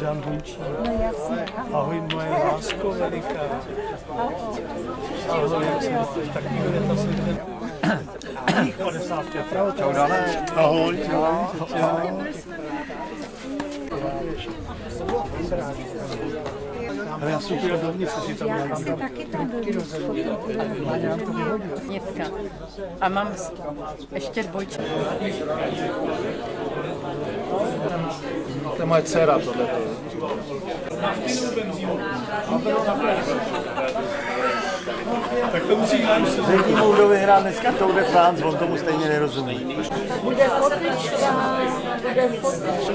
Dan Hunčí. No jasně. Ahoj moje lásko veliká. Ahoj, jak se máš? Takový věta jsem ten... 55. Čau, Dané. Ahoj. Ale já jsem chtěl dovnitř, si tam Já asi taky tam byl. Něvka. A mám ještě dvojčku. To je moje dcera tohle. Tak to musí Řekni mu, kdo vyhrál dneska Tour de France, on tomu stejně nerozumí. Bude fotička, bude fotička.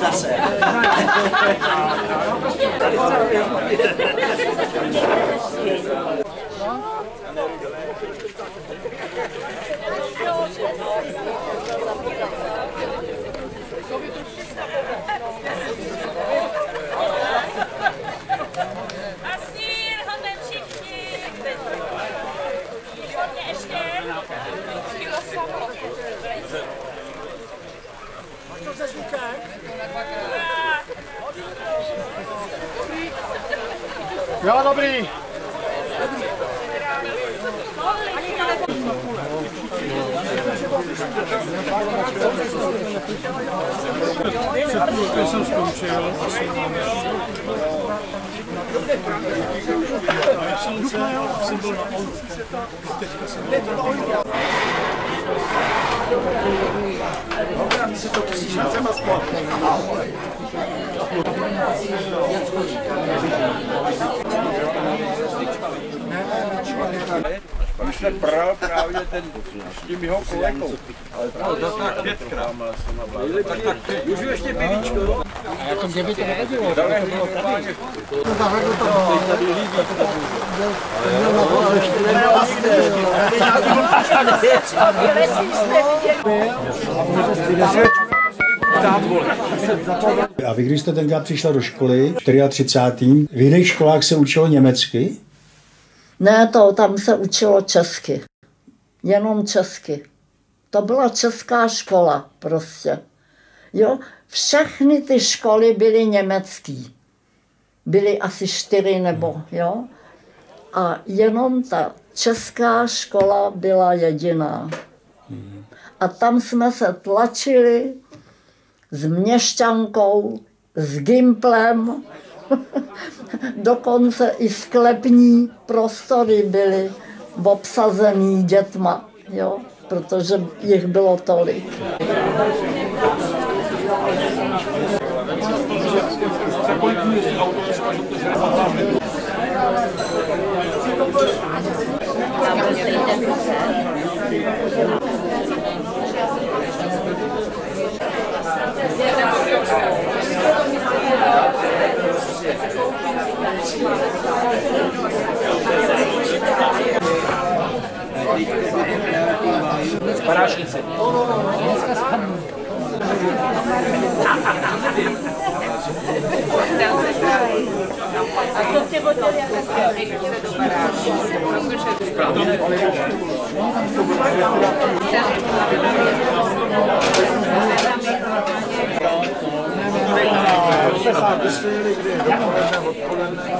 Zase. A Jo, dobrý. Před chvilkou jsem skončil. asi máme. A já jsem se, jsem byl na autě. Teďka jsem Už se pral právě ten s tím jeho kolegou. Ale to tak, pětkrát. Tak tak. Už ještě pivíčko. A jako mě by to nevadilo. Dale hlídku páně. A vy, když jste tenkrát přišla do školy, 34. v jiných školách se učilo německy? Ne, to tam se učilo česky. Jenom česky. To byla česká škola prostě. Jo, všechny ty školy byly německý. Byly asi čtyři nebo, jo. A jenom ta česká škola byla jediná. A tam jsme se tlačili s měšťankou, s gimplem, dokonce i sklepní prostory byly obsazený dětma, jo? protože jich bylo tolik. Thank you. Panášníci. A to tě botel jak se do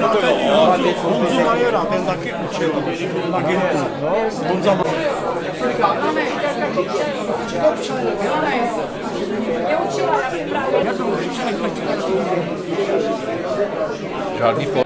No to jo, Honzu Majera, ten taky učil. Taky Honza Žádný po...